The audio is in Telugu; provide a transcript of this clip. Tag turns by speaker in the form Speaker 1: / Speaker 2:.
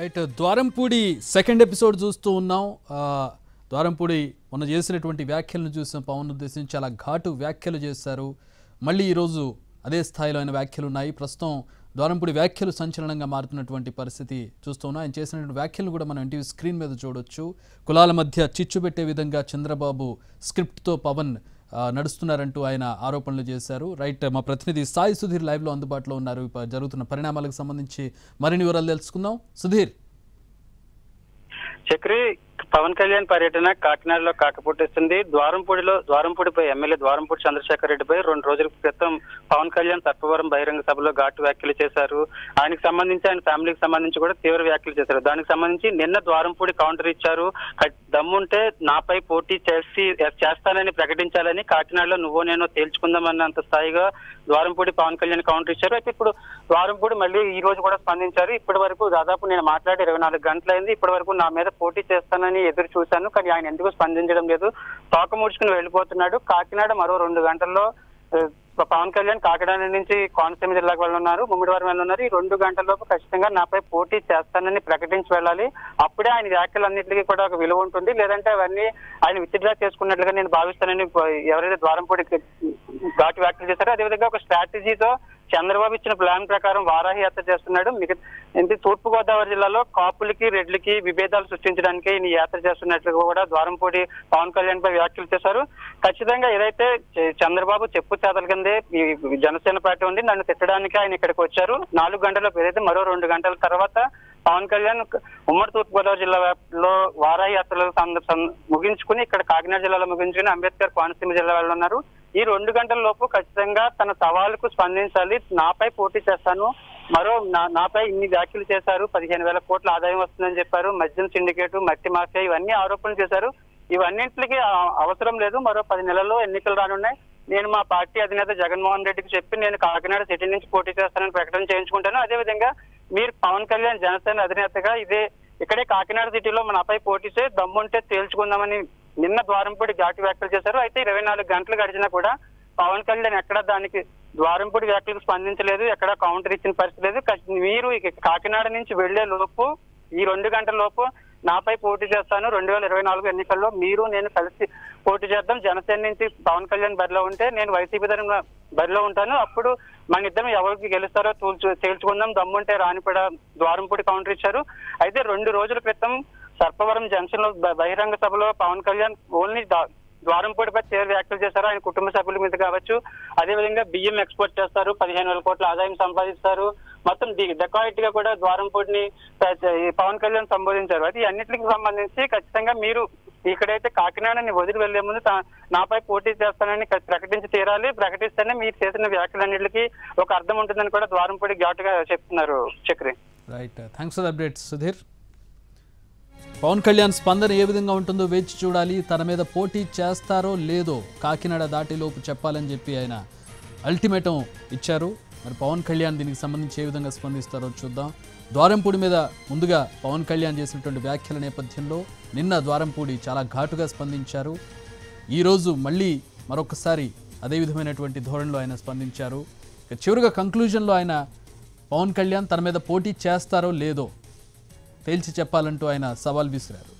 Speaker 1: రైట్ ద్వారంపూడి సెకండ్ ఎపిసోడ్ చూస్తూ ఉన్నాం. ద్వారంపూడి మొన్న చేసినటువంటి వ్యాఖ్యలను చూసిన పవన్ ఉద్దేశించి చాలా ఘాటు వ్యాఖ్యలు చేశారు. మళ్ళీ ఈరోజు అదే స్థాయిలో ఆయన వ్యాఖ్యలు ఉన్నాయి. ప్రస్తుతం ద్వారంపూడి వ్యాఖ్యలు సంచలనంగా మారుతున్నటువంటి పరిస్థితి చూస్తున్నాం ఆయన చేసినటువంటి వ్యాఖ్యలు కూడా మనం ఎన్టీవీ స్క్రీన్ మీద చూడొచ్చు. కులాల మధ్య చిచ్చు పెట్టే విధంగా చంద్రబాబు స్క్రిప్ట్తో పవన్ నడుస్తున్నారంటూ ఆయన ఆరోపణలు చేశారు. రైట్ మా ప్రతినిధి సాయి సుధీర్ లైవ్లో అందుబాటులో ఉన్నారు. జరుగుతున్న పరిణామాలకు సంబంధించి మరిన్ని వివరాలు తెలుసుకుందాం. సుధీర్.
Speaker 2: చక్రి పవన్ కళ్యాణ్ పర్యటన కాకినాడలో కాకపుట్టిస్తుంది. ద్వారంపూడిలో ద్వారంపూడిపై ఎమ్మెల్యే ద్వారంపూడి చంద్రశేఖర్ రెడ్డిపై రెండు రోజుల క్రితం పవన్ కళ్యాణ్ సర్పవరం బహిరంగ సభలో ఘాటు వ్యాఖ్యలు చేశారు. ఆయనకు సంబంధించి ఆయన ఫ్యామిలీకి సంబంధించి కూడా తీవ్ర వ్యాఖ్యలు చేశారు. దానికి సంబంధించి నిన్న ద్వారంపూడి కౌంటర్ ఇచ్చారు. దమ్ముంటే నాపై పోటీ చేసి చేస్తానని ప్రకటించాలని కాకినాడలో నువ్వు నేను తేల్చుకుందామన్నంత స్థాయిగా ద్వారంపూడి పవన్ కళ్యాణ్ కౌంటర్ ఇచ్చారు. అయితే ఇప్పుడు ద్వారంపూడి మళ్ళీ ఈ రోజు కూడా స్పందించారు. ఇప్పటి వరకు దాదాపు నేను మాట్లాడి ఇరవై నాలుగు గంటలైంది. ఇప్పటి వరకు నా మీద పోటీ చేస్తానని ఎదురు చూశాను కానీ ఆయన ఎందుకు స్పందించడం లేదు. తోక ముడుచుకుని వెళ్ళిపోతున్నాడు. కాకినాడ మరో రెండు గంటల్లో పవన్ కళ్యాణ్ కాకినాడ నుంచి కోనసీమ జిల్లాకు వెళ్ళున్నారు ముమ్మిడివారం వెళ్ళున్నారు ఈ రెండు గంటలలోపు ఖచ్చితంగా నాపై పోటీ చేస్తానని ప్రకటించి వెళ్ళాలి. అప్పుడే ఆయన వ్యాఖ్యలన్నింటికి కూడా ఒక విలువ ఉంటుంది. లేదంటే అవన్నీ ఆయన విత్డ్రా చేసుకున్నట్లుగా నేను భావిస్తానని ఎవరైతే ద్వారంపూడి ఘాటు వ్యాఖ్యలు చేశారో అదేవిధంగా ఒక స్ట్రాటజీతో చంద్రబాబు ఇచ్చిన ప్లాన్ ప్రకారం వారాహి యాత్ర చేస్తున్నాడు. మిగతా ఏంటి తూర్పు గోదావరి జిల్లాలో కాపులకి రెడ్లకి విభేదాలు సృష్టించడానికి ఈయన ఈ యాత్ర చేస్తున్నట్లు కూడా ద్వారంపూడి పవన్ కళ్యాణ్ పై వ్యాఖ్యలు చేశారు. ఖచ్చితంగా ఏదైతే చంద్రబాబు చెప్పు చేతల కిందే ఈ జనసేన పార్టీ ఉంది నన్ను తిట్టడానికి ఆయన ఇక్కడికి వచ్చారు. నాలుగు గంటలకు ఏదైతే మరో రెండు గంటల తర్వాత పవన్ కళ్యాణ్ ఉమ్మడి తూర్పుగోదావరి జిల్లా జిల్లాలో వారాయాత్రలు ముగించుకుని ఇక్కడ కాకినాడ జిల్లాలో ముగించుకుని అంబేద్కర్ కోనసీమ జిల్లా వెళ్ళున్నారు ఈ రెండు గంటల లోపు ఖచ్చితంగా తన సవాలుకు స్పందించాలి. నాపై పోటీ చేస్తాను. మరో నా- నాపై ఇన్ని వ్యాఖ్యలు చేశారు. పదిహేను వేల కోట్ల ఆదాయం వస్తుందని చెప్పారు. మద్యం సిండికేట్ మట్టి మాఫియా ఇవన్నీ ఆరోపణలు చేశారు. ఇవన్నింటికి అవసరం లేదు. మరో పది నెలల్లో ఎన్నికలు రానున్నాయి. నేను మా పార్టీ అధినేత జగన్మోహన్ రెడ్డికి చెప్పి నేను కాకినాడ సిటీ నుంచి పోటీ చేస్తానని ప్రకటన చేయించుకుంటాను. అదేవిధంగా మీరు పవన్ కళ్యాణ్ జనసేన అధినేతగా ఇదే ఇక్కడే కాకినాడ సిటీలో మనపై పోటీ చేసి దమ్ముంటే తేల్చుకుందామని నిన్న ద్వారంపూడి ఘాటు వ్యాఖ్యలు చేశారు. అయితే ఇరవై నాలుగు గంటలు గడిచినా కూడా పవన్ కళ్యాణ్ ఎక్కడ దానికి ద్వారంపూడి వ్యాఖ్యలకు స్పందించలేదు ఎక్కడ కౌంటర్ ఇచ్చిన పరిస్థితి లేదు. మీరు కాకినాడ నుంచి వెళ్ళే లోపు ఈ రెండు గంటల లోపు నాపై పోటీ చేస్తాను. రెండు వేల ఇరవై నాలుగు ఎన్నికల్లో మీరు నేను కలిసి పోటీ చేద్దాం. జనసేన నుంచి పవన్ కళ్యాణ్ బరిలో ఉంటే నేను వైసీపీ తరఫున బరిలో ఉంటాను. అప్పుడు మన ఇద్దరం ఎవరికి గెలుస్తారో తూల్చు తేల్చుకుందాం. దమ్ముంటే రానిపడ ద్వారంపూడి కౌంటర్ ఇచ్చారు. అయితే రెండు రోజుల క్రితం సర్పవరం జంక్షన్లో బహిరంగ సభలో పవన్ కళ్యాణ్ ఓన్లీ ద్వారంపూడిపై తీవ్ర వ్యాఖ్యలు చేశారు. ఆయన కుటుంబ సభ్యుల మీద కావచ్చు. అదేవిధంగా బియ్యం ఎక్స్పోర్ట్ చేస్తారు. పదిహేను వేల కోట్ల ఆదాయం సంపాదిస్తారు. మొత్తం డెకాయిట్గా కూడా ద్వారంపూడిని పవన్ కళ్యాణ్ సంబోధించారు. అది అన్నిటికి సంబంధించి ఖచ్చితంగా మీరు ఇక్కడైతే కాకినాడని వదిలి వెళ్ళే ముందు నాపై పోటీ చేస్తానని ప్రకటించి తీరాలి. ప్రకటిస్తేనే మీరు చేసిన వ్యాఖ్యలన్నింటికి ఒక అర్థం ఉంటుందని కూడా ద్వారంపూడి ఘాటుగా చెప్తున్నారు Chakri.
Speaker 1: Right thanks for update Sudheer. Pawan Kalyan స్పందన ఏ విధంగా ఉంటుందో వేచి చూడాలి. తన మీద పోటీ చేస్తారో లేదో కాకినాడ దాటిలోపు చెప్పాలని చెప్పి ఆయన అల్టిమేటం ఇచ్చారు. మరి పవన్ కళ్యాణ్ దీనికి సంబంధించి ఏ విధంగా స్పందిస్తారో చూద్దాం. ద్వారంపూడి మీద ముందుగా పవన్ కళ్యాణ్ చేసినటువంటి వ్యాఖ్యల నేపథ్యంలో నిన్న ద్వారంపూడి చాలా ఘాటుగా స్పందించారు. ఈరోజు మళ్ళీ మరొకసారి అదే విధమైనటువంటి ధోరణిలో ఆయన స్పందించారు. ఇక చివరిగా కంక్లూజన్లో ఆయన పవన్ కళ్యాణ్ తన మీద పోటీ చేస్తారో లేదో తేల్చి చెప్పాలంటూ ఆయన సవాల్ విసిరారు.